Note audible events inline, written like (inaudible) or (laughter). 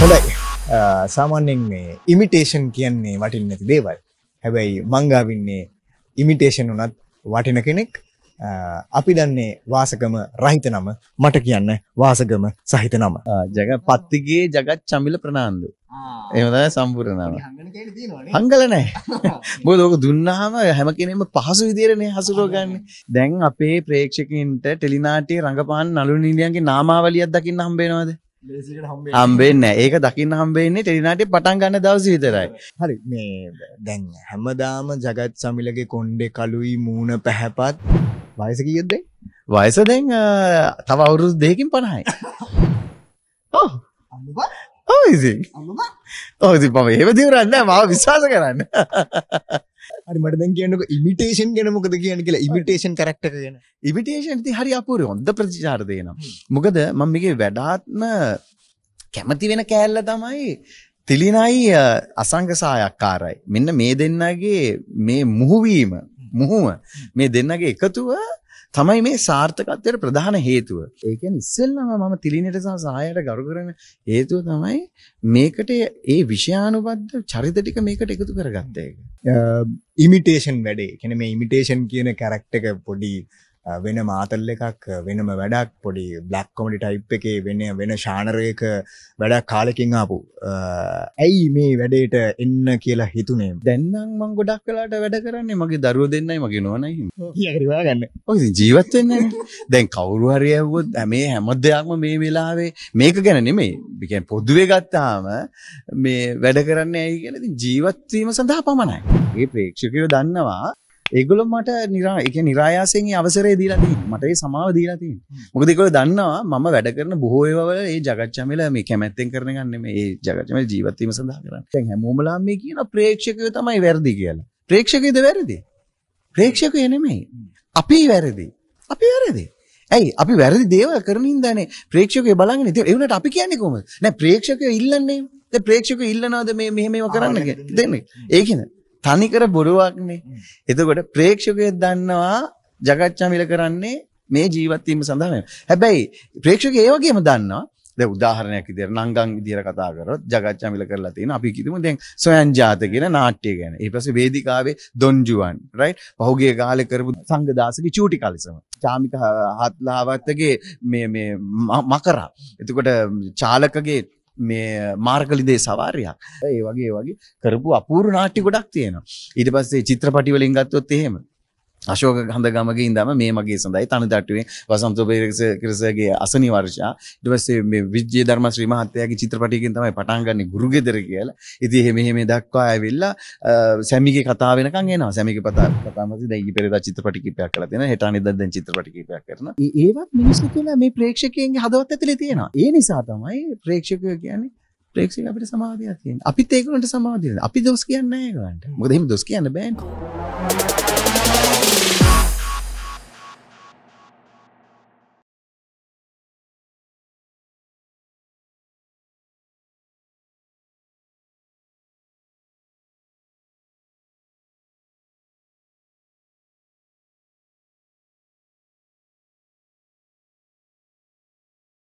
හොඳයි. සාමාන්‍යෙන් මේ ඉමිටේෂන් කියන්නේ වටින් නැති දේවල්. හැබැයි මංගාවින්නේ ඉමිටේෂන් වනත් වටින කෙනෙක්. අපි දන්නේ වාසකම රහිත නම. මට කියන්න වාසගම සහිත නම. ජග පත්තිගේ ජගත් චමිල ප්‍රනාන්දු. එමද සම්පූර්ණනාව හංගල නෑ. (laughs) බොද ඕක දුන්නාම හැම කෙනෙම පහසු විදිරනේ හසුරෝ ගන්න. දැන් අපේ ප්‍රේක්ෂකින්ට ටෙලිනාටේ රඟපාන් නලු නිලියන්ගේ නාමාවලියක් දකින්න හම්බේනවාද හම්බෙන්න ඒක දකින්න හම්බෙන්නේ ටෙලිනාටේ පටන් ගන්න දවස විතරයි. හරි මේ දැන් හැමදාම ජගත් සමිලගේ කොන්්ඩෙ කලුයි මූුණ පැහැපත්. වයස කියද්දේ වයස දැන් තව අවුරුදු දෙකින් පණහයි. ඕ ඕ ඉසි ඕ ඉති පම ඒව දිවරන්න මාව විශ්වාස කරන්න හරි මට දැන් කියන්නක ඉමිටේෂන් ගෙන මොකද කියන කියලා. ඉමිටේෂන් කරක්ට කියන ඉවිටේෂන් ති හරි අපූර හොඳ ප්‍රතිචාර දෙනම් මොකද මම මේකේ වැඩාත්ම කැමති වෙන කෑල්ල තමයි තිලිනයි අසංගසායක්කාරයි මෙන්න මේ දෙන්නගේ මේ මුහුවීම මුහුව මේ දෙන්නගේ එකතුව තමයි මේ සාර්ථකත්වයට ප්‍රධාන හේතුව. ඒකන් ඉස්සෙල්ලම මම තිලිනට සහ සහයට ගරු කරන හේතුව තමයි මේකට ඒ විෂයානුබද්ධ චරිත ටික මේකට එකතු කරගත්ත එක. ඉමිටේෂන් වැඩේ. කෙන මේ ඉමිටේෂන් කියන කැරක්ට එක පොඩි අ, වෙන මාතල් එකක් වෙනම වැඩක් පොඩි බ්ලක් කොමඩි ටයිප් එකේ වෙන වෙන ශානරයක වැඩක් කාලෙකින් ආපු. ඇයි මේ වැඩේට එන්න කියලා හිතුනේ? දැන්නම් මං ගොඩක් කලාට වැඩ කරන්නේ මගේ දරුව දෙන්නයි මගේ නොනයි කියකරවා ගන්න. ඔය ජීවත් වෙන්න දැන් කවුරු හරි ඇහුවොත් මේ හැම දෙයක්ම මේ වෙලාවේ මේක ගැන නෙමෙයි. කියන්නේ පොදුවේ ගත්තාම මේ වැඩ කරන්න ඇයි? කියලා. ඉතින් ජීවත් වීම සඳහා පමණයි. ඒ ප්‍රේක්ෂකයෝ දන්නවා ඒගොල්ලෝ මට නිරා નિરાයාසයෙන් ඒ අවසරය දීලා තියෙනවා. මට සමාව දීලා තියෙනවා. මොකද ඒගොල්ලෝ දන්නවා මම වැඩ කරන බොහෝ ඒවා වල ඒ ජගච්ඡමිල මේ කැමැත්තෙන් කරන එක නෙමෙයි. ඒ ජගච්ඡමිල ජීවත් වීම සඳහා කරන්නේ. දැන් හැමෝමලා මේ කියන ප්‍රේක්ෂකයෝ තමයි වැරදි කියලා. ප්‍රේක්ෂකයෝද වැරදි? ප්‍රේක්ෂකයෝ නෙමෙයි. අපි වැරදි. අපි වැරදි. ඇයි අපි වැරදි දේවල් කරන හින්දානේ ප්‍රේක්ෂකයෝ බලන්නේ ඉතින් ඒ වුණාට අපි කියන්නේ කොහොමද? නෑ ප්‍රේක්ෂකයෝ ඉල්ලන්නේ. දැන් ප්‍රේක්ෂකයෝ ඉල්ලනවාද මේ මෙහෙම කරන්න? දෙන්නේ. ඒකින තනිකර බොරුවක්නේ. එතකොට ප්‍රේක්ෂකයෝ දන්නවා జగච්ඡමිල කරන්නේ මේ ජීවත් වීම සඳහා. හැබැයි ප්‍රේක්ෂකයෝ ඒ වගේම දන්නවා දැන් උදාහරණයක් විදියට නංගන් විදියට කතා කරොත් ජගච්ඡමිල කරලා තියෙන අපි කිව්වම දැන් සොයන් ජාත කියන නාට්‍ය ගැන. ඊට පස්සේ වේදිකාවේ දොන් ජුවන් රයිට් පහුගිය කාලේ කරපු සංගදාසගේ චූටි කලිසම. චාමික හත්ලාවත්තගේ මේ මේ ම- මකරා. එතකොට චාලකගේ මේ මාර්ගලිදේ සවාරයක්. ඒ වගේ ඒ වගේ කරපු අපූර්ව නාට්‍ය ගොඩක් තියෙනවා. ඊට පස්සේ චිත්‍රපටි වලින් ගත්තොත් එහෙම අශෝක හඳගමගේ ඉඳම මේ මගේ සඳයි තනි තට්ටුවෙන් වසන්ත කිරසගේ අසනි වර්ෂා ඊට පස්සේ මේ විජය ධර්ම ශ්‍රී මහත්තයාගේ චිත්‍රපටයකින් තමයි පටන් ගන්නේ ගුරුගෙදර කියලා. ඉතින් එහෙම එහෙම දක්වා ඇවිල්ලා අ, සැමිගේ කතාව වෙනකන් එනවා. සැමිගේ පතා කතාවමදී දැන් ඊ පෙරේදා චිත්‍රපටි කිහිපයක් කරලා තියෙනවා. හෙට අනිද්දා දැන් චිත්‍රපටි කිහිපයක් කරනවා. ඒ- ඒවත් මිනිස්සු කියලා මේ ප්‍රේක්ෂකයන්ගේ හදවත් ඇතුලේ තියෙනවා. ඒ නිසා තමයි ප්‍රේක්ෂකයෝ කියන්නේ ප්‍රේක්ෂක අපිට සමාධියක් තියෙනවා. අපිත් ඒගොල්ලන්ට සමාධියක්. අපි දොස් කියන්නේ නැහැ ඒගොල්ලන්ට. මොකද එහෙම දොස් කියන්න බෑනේ.